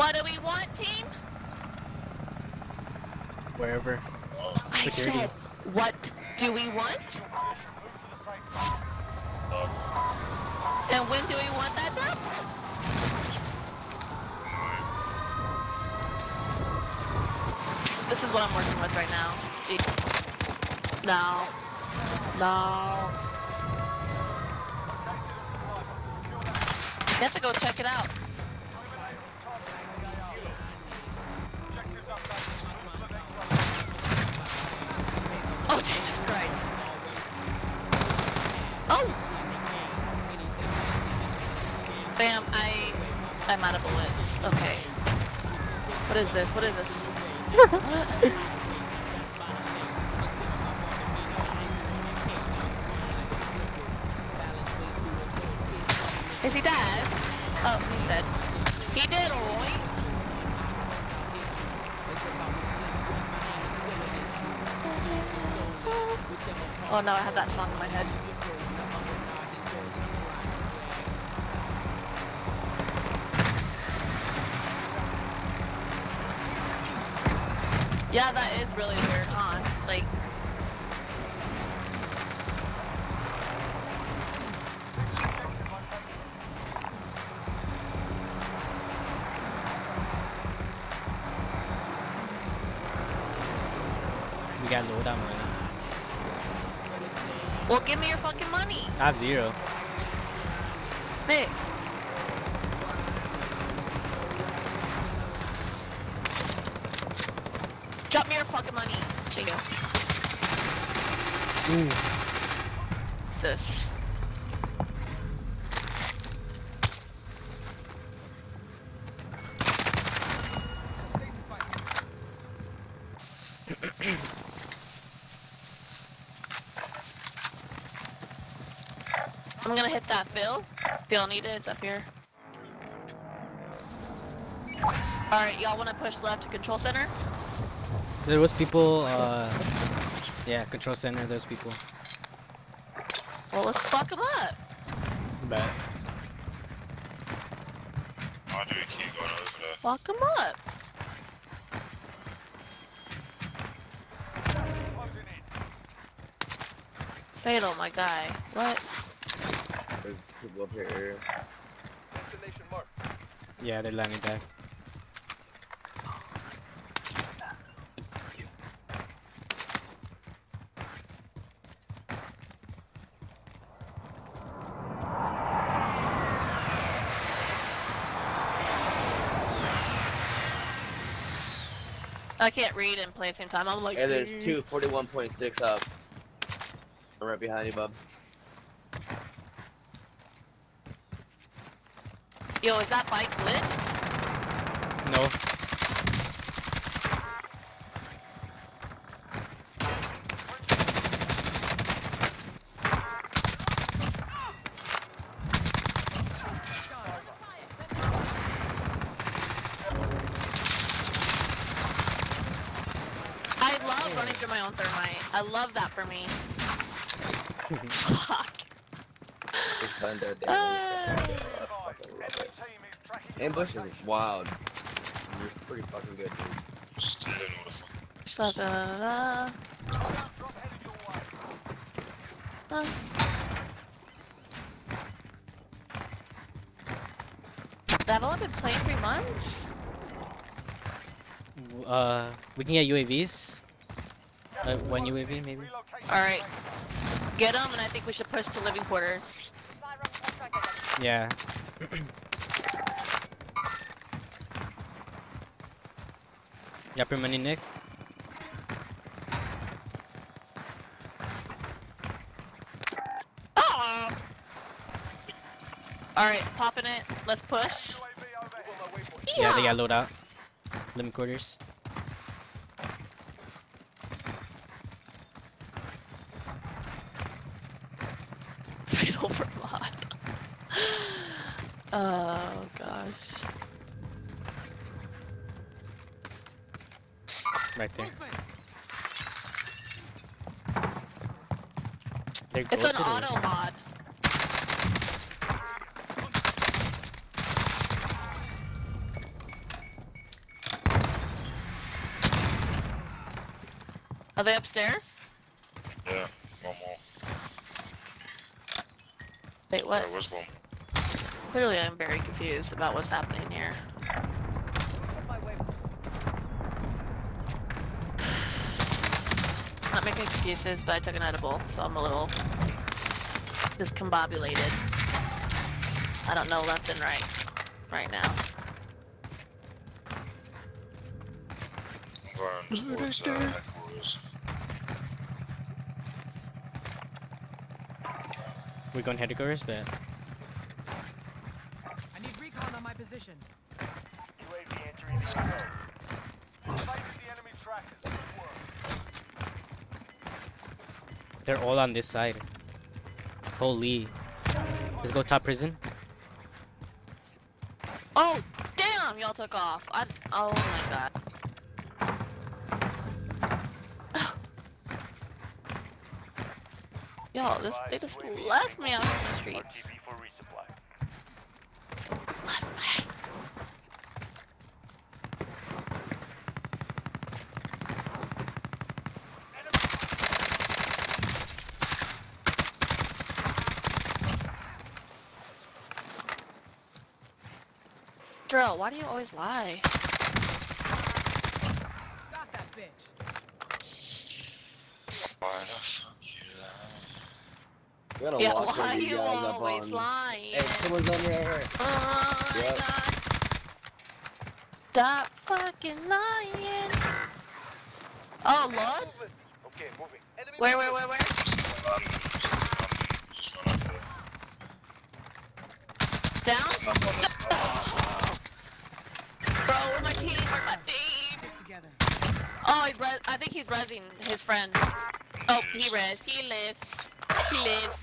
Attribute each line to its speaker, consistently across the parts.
Speaker 1: What do we want, team?
Speaker 2: Wherever.
Speaker 1: I
Speaker 2: Security.
Speaker 1: said, what do we want? And when do we want that done? This is what I'm working with right now. Gee. No. No. You have to go check it out. Bam, I... I'm out of bullets. Okay. What is this? What is this? Is he dead? Oh, he's dead. He did, alright. Oh no, I had that song in my head. Yeah, that is really weird, huh? Like,
Speaker 2: We got loadout money.
Speaker 1: well, give me your fucking money.
Speaker 2: I have zero.
Speaker 1: Nick. Drop me your fucking money. There you go.
Speaker 2: Ooh.
Speaker 1: This. I'm gonna hit that Phil. If y'all need it, it's up here. Alright, y'all wanna push left to control center?
Speaker 2: There was people, uh, yeah, control center, those people.
Speaker 1: Well, let's fuck them up.
Speaker 2: But
Speaker 3: Why do we keep going over there?
Speaker 1: Fuck them up. Fatal, my guy. What?
Speaker 4: There's people up here.
Speaker 2: yeah, they're landing back.
Speaker 1: I can't read and play at the same time. I'm like,
Speaker 4: And there's mm. two 41.6 up. I'm right behind you, bub.
Speaker 1: Yo, is that bike glitched?
Speaker 2: No.
Speaker 1: I love running through my own thermite. I love that for me. Fuck.
Speaker 4: Just find that damn. I fucking love it. Ambush is wild. You're pretty fucking good, dude.
Speaker 1: Da. I've only been playing three months.
Speaker 2: Uh, we can get UAVs. Uh, one UAV maybe.
Speaker 1: Alright. Get them, and I think we should push to living quarters.
Speaker 2: Yeah. Got your money, Nick?
Speaker 1: Oh! Alright, popping it. Let's push.
Speaker 2: Yeah, they got loadout. Living quarters.
Speaker 1: oh gosh.
Speaker 2: Right there.
Speaker 1: It's an auto mod. Are they upstairs?
Speaker 3: Yeah.
Speaker 1: Wait, what?
Speaker 3: There was one.
Speaker 1: Clearly, I'm very confused about what's happening here. Not making excuses, but I took an edible, so I'm a little discombobulated. I don't know left and right right now.
Speaker 3: I'm uh.
Speaker 2: We're going headquarters, but
Speaker 5: I need recon on my position.
Speaker 6: UAV entering the AO. Sighted the enemy trackers.
Speaker 2: They're all on this side. Holy. Let's go top prison.
Speaker 1: Oh, damn! Y'all took off. I. Oh my god. This, they just left me out in the streets.
Speaker 6: RTB.
Speaker 1: Left why do you always lie?
Speaker 5: Got that bitch.
Speaker 3: Why the fuck you lie?
Speaker 4: We gotta
Speaker 1: Yeah,
Speaker 4: watch
Speaker 1: why
Speaker 4: when you
Speaker 1: you
Speaker 4: guys up
Speaker 1: always
Speaker 4: on.
Speaker 1: lying?
Speaker 4: Hey, someone's on your right.
Speaker 1: Oh my
Speaker 4: Yep.
Speaker 1: god. Stop fucking lying. Oh lord.
Speaker 6: Okay, moving. Enemy
Speaker 1: Where, where, where, where?
Speaker 3: Just went up there.
Speaker 1: Down?
Speaker 3: Up on this.
Speaker 1: Bro, where my team? Where my team? Oh, he res I think he's resing his friend. Oh, he res. He lives. He lives.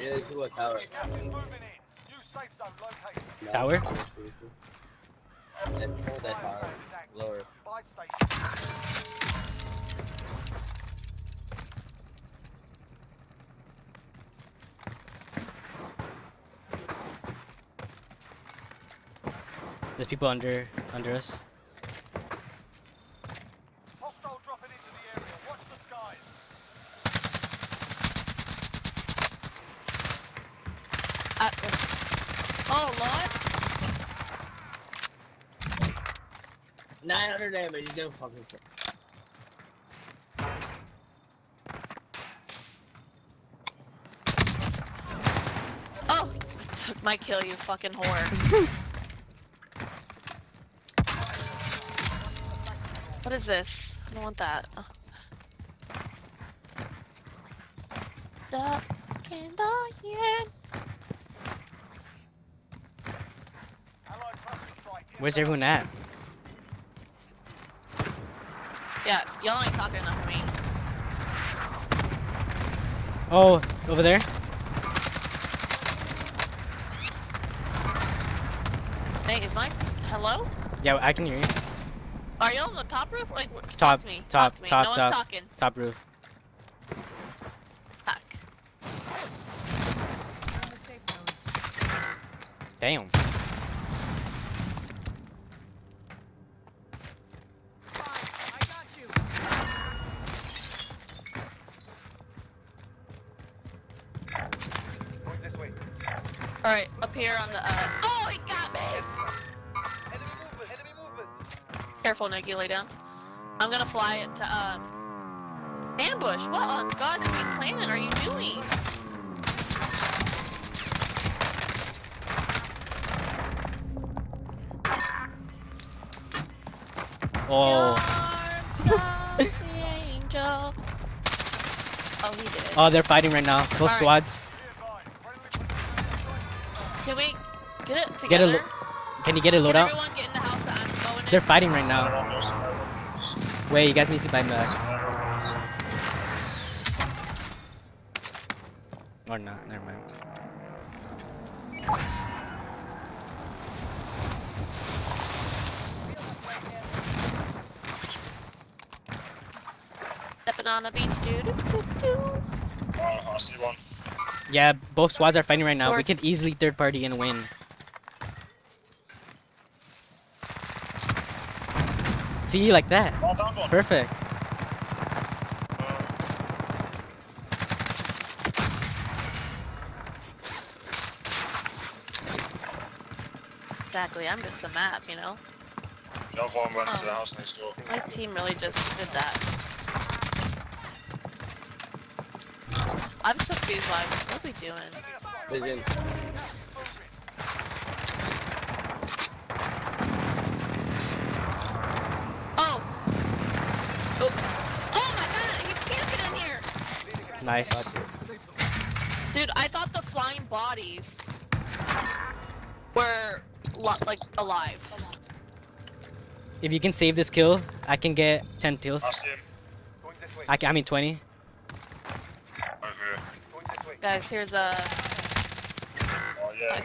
Speaker 4: Yeah, there's two at tower.
Speaker 6: Gas is moving in. New safe zone located.
Speaker 2: Tower?
Speaker 4: That's hold that tower.
Speaker 6: Zone is active.
Speaker 4: Lower.
Speaker 6: Buy station.
Speaker 2: There's people under under us.
Speaker 6: Hostile dropping into the area. Watch the skies.
Speaker 1: Uh, oh lord.
Speaker 4: 900 damage, he's gonna fucking kill.
Speaker 1: Oh, took my kill, you fucking whore. what is this? I don't want that. Stop fucking lying.
Speaker 6: Allied cluster strike.
Speaker 2: Where's everyone at?
Speaker 1: Yeah, y'all ain't talking enough for me.
Speaker 2: Oh, over there.
Speaker 1: Hey, is my hello?
Speaker 2: Yeah, I can hear you.
Speaker 1: Are you on the top roof? Like, w- talk to me.
Speaker 2: top,
Speaker 1: talk to me.
Speaker 2: top,
Speaker 1: no
Speaker 2: top.
Speaker 1: one's talking.
Speaker 2: Top roof.
Speaker 1: Fuck.
Speaker 5: We're in the safe zone.
Speaker 2: Damn.
Speaker 5: Fine, I got you.
Speaker 6: Going this way.
Speaker 1: All right, up here on the. Uh... Oh, he got me.
Speaker 6: Enemy movement. Enemy movement.
Speaker 1: Careful, Nick. You lay down. I'm gonna fly it to um. Ambush. What on God's green planet are you doing?
Speaker 2: Oh.
Speaker 1: Angel. Oh, he did.
Speaker 2: Oh, they're fighting right now. Both
Speaker 1: Alright.
Speaker 2: squads.
Speaker 6: Be advised. Friendly
Speaker 1: Can we get it
Speaker 2: Get a.
Speaker 1: together?
Speaker 2: Can you get a
Speaker 1: Can
Speaker 2: loadout?
Speaker 1: everyone get in the house that I'm going?
Speaker 2: They're fighting right now.
Speaker 3: on those squares.
Speaker 2: Wait, you guys need to buy back. Or not, never mind.
Speaker 1: Stepping on the beach, dude.
Speaker 3: Oh, I see one.
Speaker 2: Yeah, both squads are fighting right now. Dark.
Speaker 1: We
Speaker 2: could easily third party and win. See, like that. Perfect.
Speaker 1: Exactly, I'm just the map, you know?
Speaker 3: Y'all bomb went oh. into the
Speaker 1: oh.
Speaker 3: house next door.
Speaker 1: My team really just did that. I'm so confused why. What are we doing?
Speaker 4: Vision.
Speaker 1: Oh! Oh, oh my god! He's camping in here!
Speaker 2: Nice.
Speaker 1: Dude, I thought the flying bodies were like alive.
Speaker 2: If you can save this kill, I can get 10 kills.
Speaker 3: I see him.
Speaker 6: Going this way.
Speaker 2: I, can, I mean 20.
Speaker 1: Guys, here's a.
Speaker 3: Oh, yeah.
Speaker 1: Like,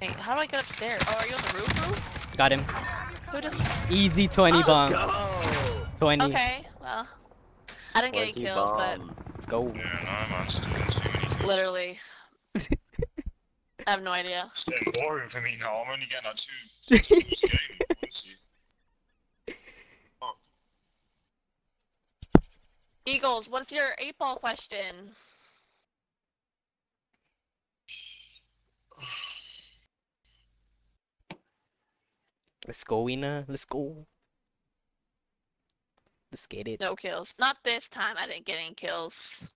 Speaker 1: hey, how do I get upstairs? Oh, are you on the roof? Roof?
Speaker 2: Got him.
Speaker 1: Who just?
Speaker 2: Easy 20
Speaker 1: Oh,
Speaker 2: bomb.
Speaker 4: Go!
Speaker 2: 20.
Speaker 1: Okay, well, I didn't get any
Speaker 4: Lucky
Speaker 1: kills,
Speaker 4: bomb.
Speaker 2: Let's go.
Speaker 3: Yeah, no, man. It's doing too many
Speaker 1: but
Speaker 3: kills.
Speaker 1: literally, I have no idea.
Speaker 3: It's getting boring for me now. I'm only getting like two kills a
Speaker 1: Eagles, what's your eight ball question?
Speaker 2: Let's go, Ina. Let's go. Let's get it.
Speaker 1: No kills. Not this time. I didn't get any kills.